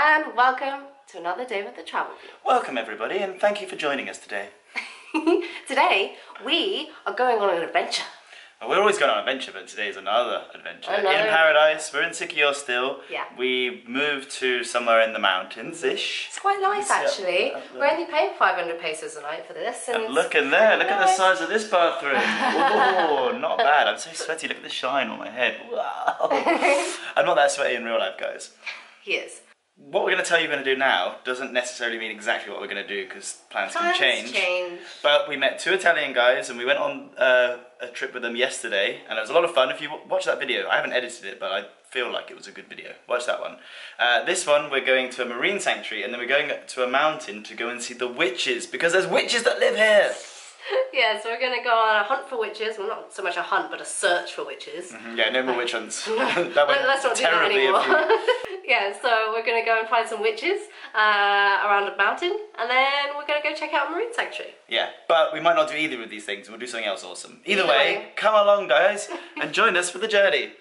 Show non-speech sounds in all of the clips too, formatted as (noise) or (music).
to another day with the Travel View. Welcome everybody and thank you for joining us today. (laughs) Today, we are going on an adventure. Well, we're always going on an adventure, but today is another adventure. Another- In paradise, we're in Siquijor still. Yeah. We moved to somewhere in the mountains-ish. It's quite nice actually. We're only paying 500 pesos a night for this. And, And look in there, look at the size of this bathroom. (laughs) Oh, not bad. I'm so sweaty. Look at the shine on my head. Wow. (laughs) I'm not that sweaty in real life, guys. He is. What we're going to tell you we're going to do now doesn't necessarily mean exactly what we're going to do because plans Times can change. change. But we met two Italian guys and we went on uh, a trip with them yesterday and it was a lot of fun. If you w- watch that video, I haven't edited it, but I feel like it was a good video. Watch that one. Uh, this one, we're going to a marine sanctuary and then we're going to a mountain to go and see the witches because there's witches that live here. (laughs) Yeah, so we're going to go on a hunt for witches. Well, not so much a hunt, but a search for witches. Yeah, no more witch hunts. (laughs) (laughs) that went Let- Let's not do that terribly anymore. Yeah, so we're going to go and find some witches uh, around a mountain, and then we're going to go check out a marine sanctuary. Yeah, but we might not do either of these things. We'll do something else awesome. Either, Either way, way. come along, guys, and join us for the journey.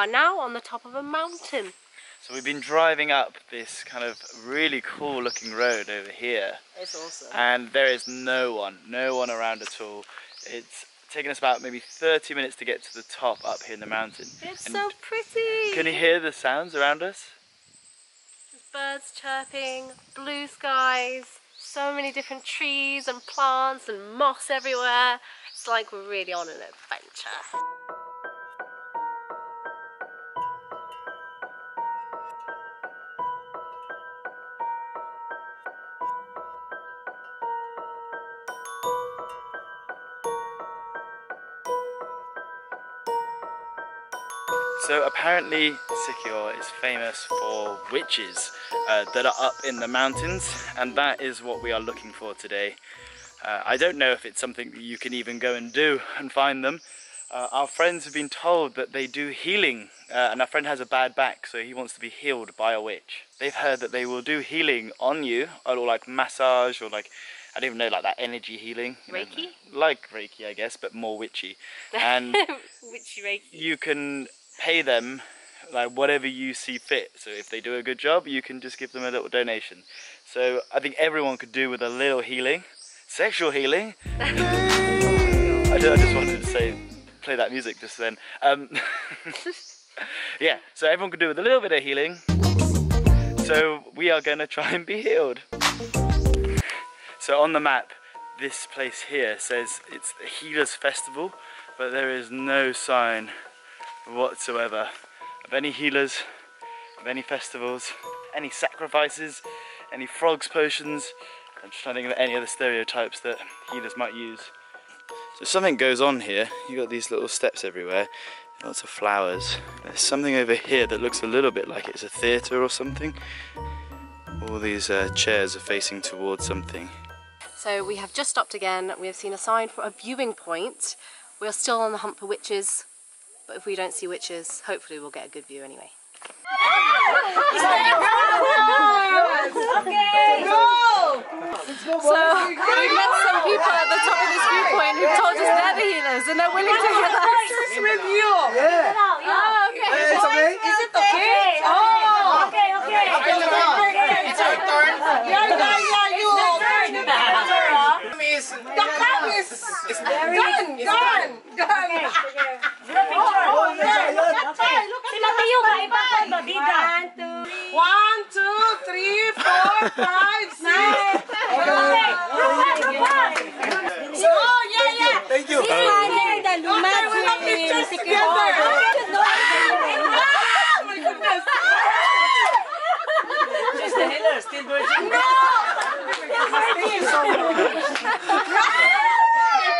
Are now on the top of a mountain. So we've been driving up this kind of really cool looking road over here. It's awesome. and there is no one, no one around at all. It's taken us about maybe 30 minutes to get to the top up here in the mountain. It's And so pretty. Can you hear the sounds around us? There's birds chirping, blue skies, so many different trees and plants and moss everywhere. It's like we're really on an adventure. So apparently Siquijor is famous for witches uh, that are up in the mountains and that is what we are looking for today. Uh, I don't know if it's something that you can even go and do and find them. Uh, our friends have been told that they do healing uh, and our friend has a bad back so he wants to be healed by a witch. They've heard that they will do healing on you or like massage or like I don't even know like that energy healing. you know, Reiki? like Reiki I guess but more witchy. (laughs) And Witchy Reiki. you can pay them like whatever you see fit. So if they do a good job, you can just give them a little donation. So I think everyone could do with a little healing, sexual healing. (laughs) I, ju- I just wanted to say, play that music just then. Um, (laughs) yeah, so everyone could do with a little bit of healing. So we are gonna try and be healed. So on the map, this place here says it's the Healers Festival, but there is no sign whatsoever of any healers, of any festivals, any sacrifices, any frogs potions. I'm just trying to think of any other stereotypes that healers might use. So something goes on here. You've got these little steps everywhere, lots of flowers. There's something over here that looks a little bit like it's a theatre or something. All these uh, chairs are facing towards something. So we have just stopped again. We have seen a sign for a viewing point. We are still on the hunt for witches, but if we don't see witches, hopefully we'll get a good view anyway. So we met some people at the top of this viewpoint who told us they're the healers and they're willing to help us. with you. Yeah. Oh, okay. It's okay. Is it okay? Oh. Okay, okay. It's our turn. Yeah, yeah, yeah, you. Miss. The cup is is done, done, done. Oh, yeah, yeah. Sila Tiyo, kaiba. Five, six. Oh, yeah, yeah. Thank you. Okay, we have pictures together. Oh, my goodness. (laughs) She's the healer, still virgin.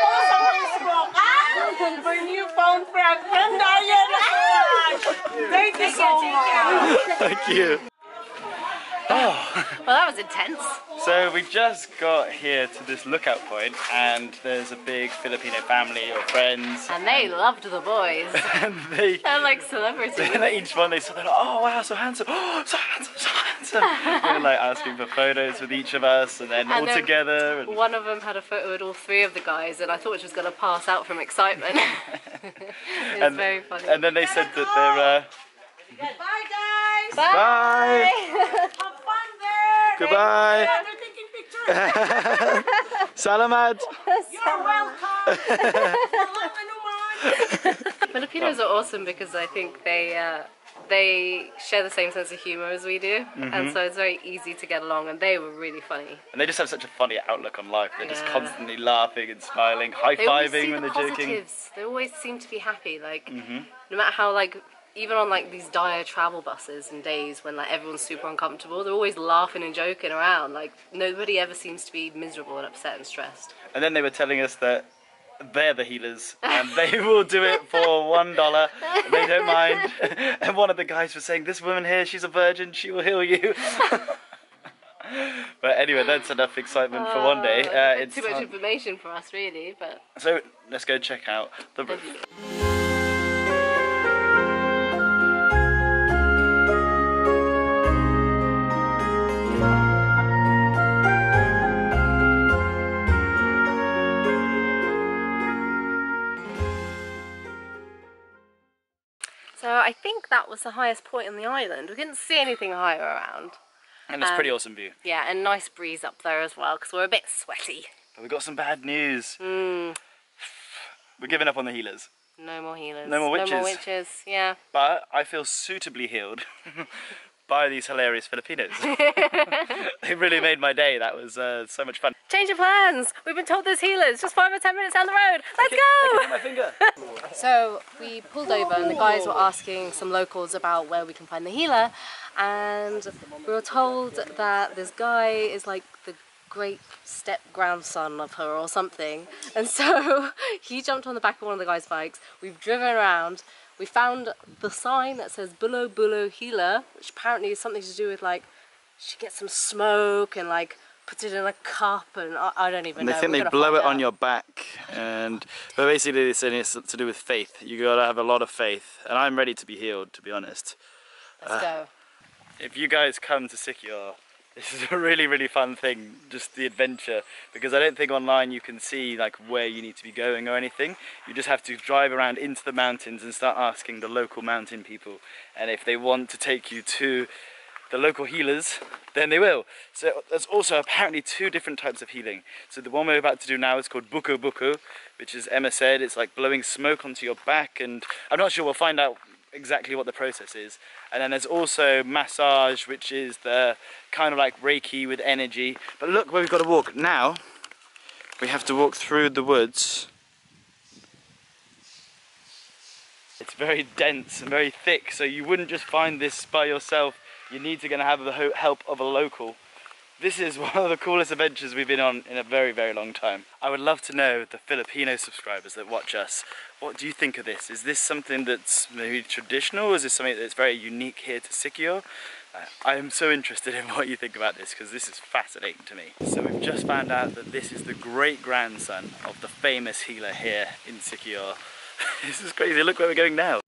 Post on Facebook, ah? My newfound friend, friend Diana. Thank you so much. Thank you. Oh. Well, that was intense. So we just got here to this lookout point and there's a big Filipino family or friends And they loved the boys. (laughs) and they They're like celebrities. (laughs) and at each one they saw they're like, oh wow, so handsome, oh (gasps) so handsome, so handsome. (laughs) they were like asking for photos with each of us and then all then together. And One of them had a photo with all three of the guys, and I thought she was going to pass out from excitement. it was and, very funny. and then they said that they're uh, Bye, guys. bye, Have fun there. Goodbye, Yeah, they're taking pictures. (laughs) salamat. You're welcome. (laughs) Filipinos are awesome because I think they uh, they share the same sense of humor as we do, Mm-hmm. and so it's very easy to get along. And they were really funny. And they just have such a funny outlook on life. They're just constantly laughing and smiling, high They always see fiving when the they're joking. positives. They always seem to be happy. Like Mm-hmm. no matter how like even on like these dire travel buses and days when like everyone's super uncomfortable, they're always laughing and joking around. Like nobody ever seems to be miserable and upset and stressed. And then they were telling us that they're the healers and they (laughs) will do it for one dollar. They don't mind. (laughs) And one of the guys was saying, "This woman here, she's a virgin. She will heal you." (laughs) but anyway, that's enough excitement for one day. Uh, Uh, it's too much time- information for us, really. But so let's go check out the I think that was the highest point on the island. We couldn't see anything higher around. And it's Um, pretty awesome view. Yeah, and nice breeze up there as well because we're a bit sweaty. But we got some bad news. Mm, We're giving up on the healers. no more healers. No more witches. No more witches. witches. Yeah. But I feel suitably healed (laughs) by these hilarious Filipinos. (laughs) (laughs) they really made my day. That was uh, so much fun. Change of plans. We've been told there's healers just five or ten minutes down the road. Let's go. my finger. (laughs) So we pulled over and the guys were asking some locals about where we can find the healer and we were told that this guy is like the great step grandson of her or something and so he jumped on the back of one of the guys' bikes we've driven around we found the sign that says Bolo Bolo Healer which apparently is something to do with like she gets some smoke and like puts it in a cup and I, I don't even And they think We're they blow it on your back, and but basically they're saying it's to do with faith. You gotta have a lot of faith, and I'm ready to be healed, to be honest. let's go If you guys come to Siquijor, this is a really really fun thing, just the adventure, because I don't think online you can see like where you need to be going or anything. You just have to drive around into the mountains and start asking the local mountain people, and if they want to take you to the local healers, then they will. So there's also apparently two different types of healing. So the one we're about to do now is called buku buku, which is Emma said, it's like blowing smoke onto your back, and I'm not sure we'll find out exactly what the process is. And then there's also massage, which is the kind of like Reiki with energy. But look where we've got to walk. Now, we have to walk through the woods. It's very dense and very thick, so you wouldn't just find this by yourself. You need to gonna have the help of a local. This is (laughs) one of the coolest adventures we've been on in a very, very long time. I would love to know the Filipino subscribers that watch us. What do you think of this? Is this something that's maybe traditional? Is this something that's very unique here to Siquijor? Uh, I am so interested (laughs) in what you think about this because this is fascinating to me. So we've just found out that this is the great grandson of the famous healer here in Siquijor. (laughs) this is crazy. Look where we're going now.